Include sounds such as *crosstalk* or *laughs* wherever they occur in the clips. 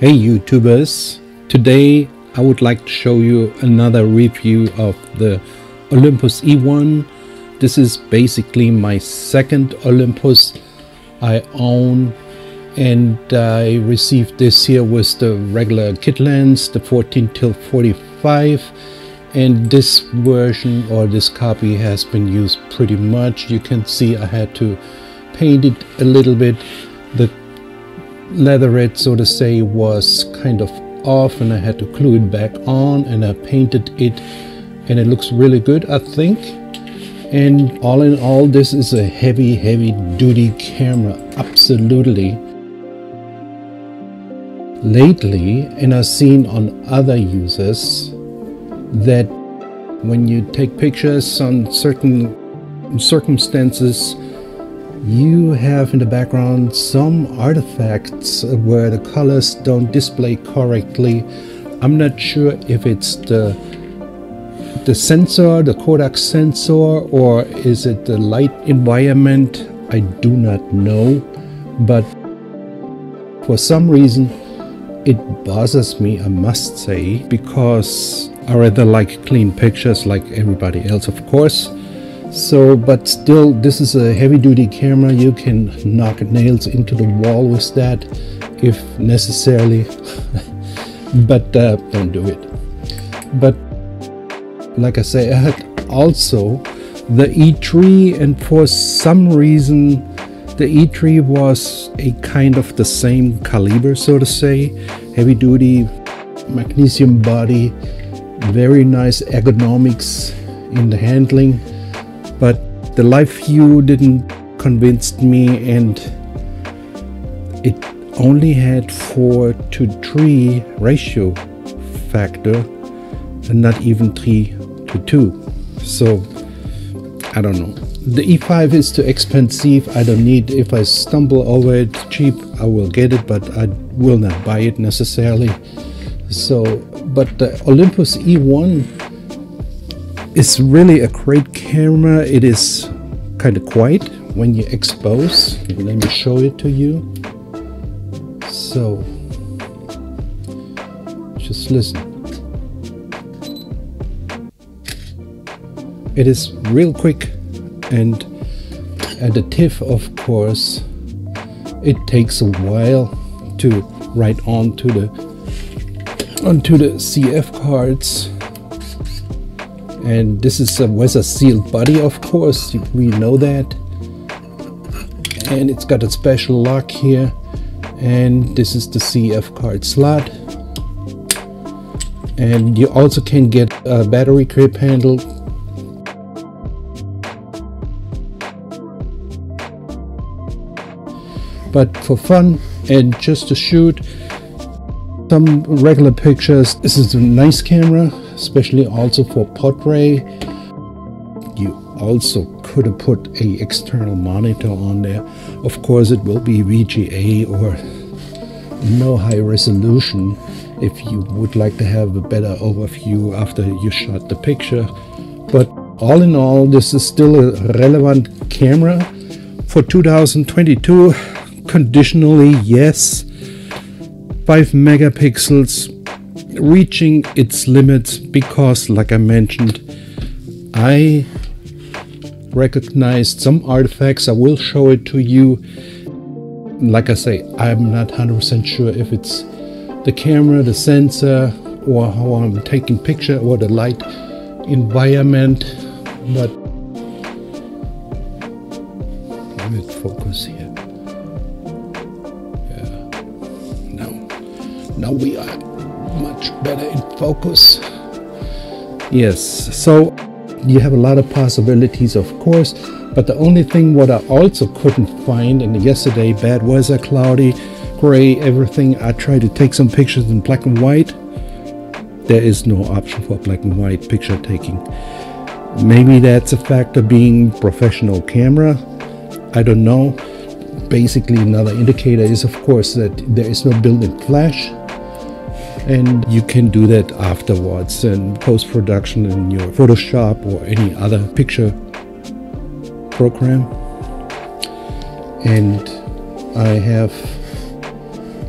Hey YouTubers, today I would like to show you another review of the Olympus E1. This is basically my second Olympus I own and I received this here with the regular kit lens, the 14 till 45 and this version or this copy has been used pretty much. You can see I had to paint it a little bit. The leatherette, so to say, was kind of off and I had to glue it back on and I painted it and it looks really good, I think. And all in all, this is a heavy, heavy duty camera, absolutely. Lately, and I've seen on other users that when you take pictures on certain circumstances, you have in the background some artifacts where the colors don't display correctly. I'm not sure if it's the the sensor, the Kodak sensor, or is it the light environment? I do not know, but for some reason it bothers me, I must say, because I rather like clean pictures like everybody else, of course. So, but still, this is a heavy duty camera. You can knock nails into the wall with that if necessarily, *laughs* but uh, don't do it. But like I say, I had also the E3 and for some reason the E3 was a kind of the same caliber, so to say, heavy duty magnesium body, very nice ergonomics in the handling but the life view didn't convince me and it only had 4 to 3 ratio factor and not even 3 to 2 so I don't know. The E5 is too expensive. I don't need if I stumble over it cheap I will get it but I will not buy it necessarily. So but the Olympus E1 is really a great camera. It is kind of quiet when you expose. Let me show it to you. So, just listen. It is real quick and at the TIFF of course it takes a while to write on to the onto the CF cards. And this is a weather sealed body of course. We know that. And it's got a special lock here. And this is the CF card slot. And you also can get a battery grip handle. But for fun and just to shoot some regular pictures this is a nice camera especially also for portrait. You also could have put a external monitor on there. Of course, it will be VGA or no high resolution if you would like to have a better overview after you shot the picture. But all in all, this is still a relevant camera for 2022. Conditionally, yes. 5 megapixels reaching its limits because, like I mentioned, I recognized some artifacts. I will show it to you. Like I say, I'm not 100% sure if it's the camera, the sensor, or how I'm taking picture or the light environment, but let me focus here. Now we are much better in focus. Yes, so you have a lot of possibilities, of course, but the only thing what I also couldn't find, and yesterday bad weather, cloudy, gray, everything, I tried to take some pictures in black and white. There is no option for black and white picture taking. Maybe that's a factor being professional camera. I don't know. Basically, another indicator is, of course, that there is no built-in flash and you can do that afterwards in post-production in your Photoshop or any other picture program. And I have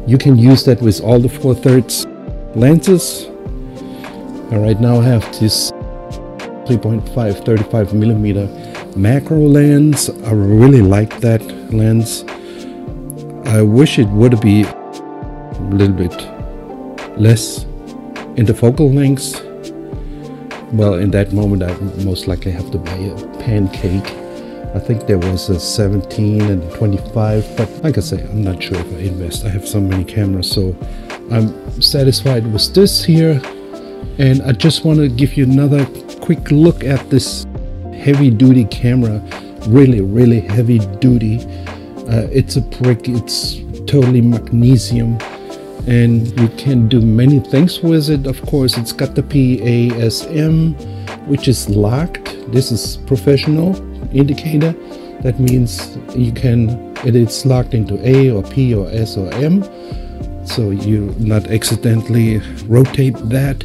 you can use that with all the 4 thirds lenses. And right now I have this 3.5 35 millimeter macro lens. I really like that lens. I wish it would be a little bit less into focal length well in that moment I most likely have to buy a pancake. I think there was a 17 and 25 but like I say I'm not sure if I invest. I have so many cameras so I'm satisfied with this here. And I just want to give you another quick look at this heavy duty camera. Really really heavy duty. Uh, it's a brick it's totally magnesium and you can do many things with it. Of course it's got the PASM which is locked. This is professional indicator. That means you can it is locked into A or P or S or M. So you not accidentally rotate that.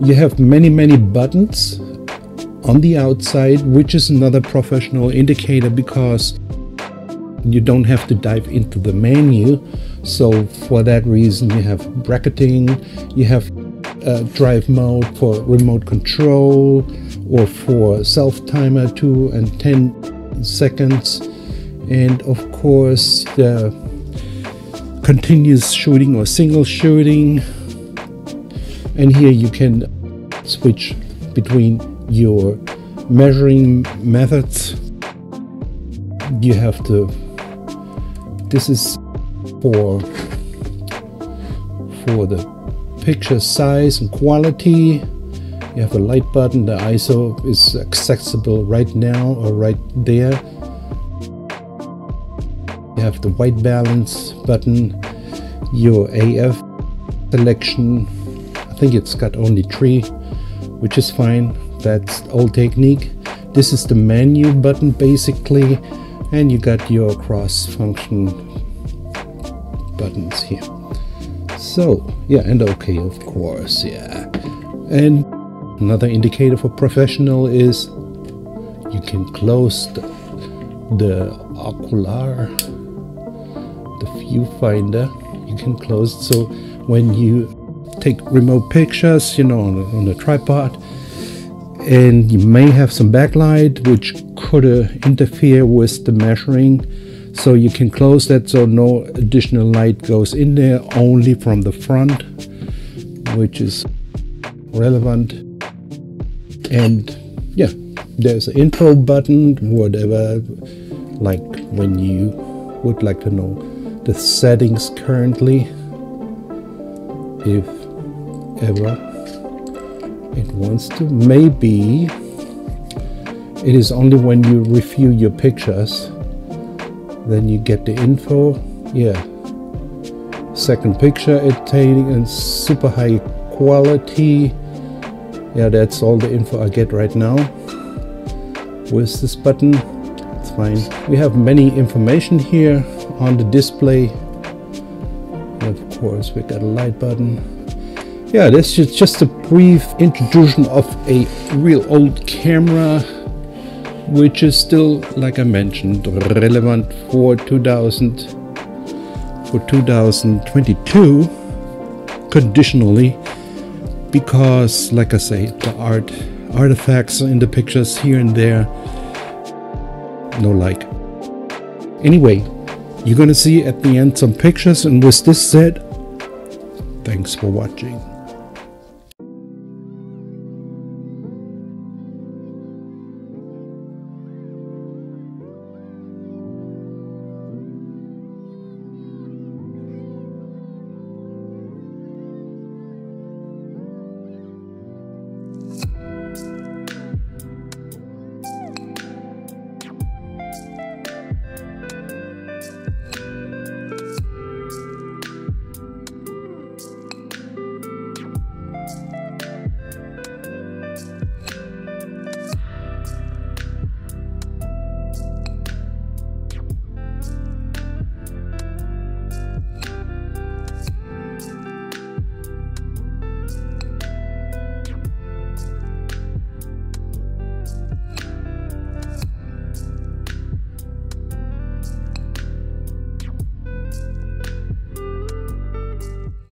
You have many many buttons on the outside which is another professional indicator because you don't have to dive into the menu. So for that reason you have bracketing you have uh, drive mode for remote control or for self timer 2 and 10 seconds. And of course the continuous shooting or single shooting. And here you can switch between your measuring methods. You have to this is for for the picture size and quality. You have a light button the ISO is accessible right now or right there. You have the white balance button your AF selection. I think it's got only three which is fine. That's old technique. This is the menu button basically and you got your cross function buttons here. So yeah and okay of course yeah. And another indicator for professional is you can close the, the ocular the viewfinder. You can close it so when you take remote pictures you know on on a tripod and you may have some backlight which could uh, interfere with the measuring. So you can close that so no additional light goes in there only from the front which is relevant. And yeah there's an info button whatever like when you would like to know the settings currently if ever it wants to. Maybe it is only when you review your pictures then you get the info. Yeah. Second picture attaining and super high quality. Yeah, that's all the info I get right now. With this button, it's fine. We have many information here on the display. And of course, we got a light button, yeah, this is just a brief introduction of a real old camera, which is still, like I mentioned, relevant for 2000, for 2022, conditionally, because, like I say, the art, artifacts in the pictures here and there, no like. Anyway, you're gonna see at the end some pictures, and with this said, thanks for watching.